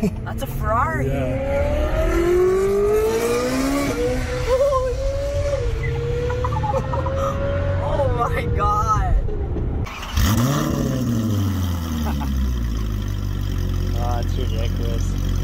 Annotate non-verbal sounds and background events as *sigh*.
That's a Ferrari. oh my god. Oh, *laughs* it's ridiculous.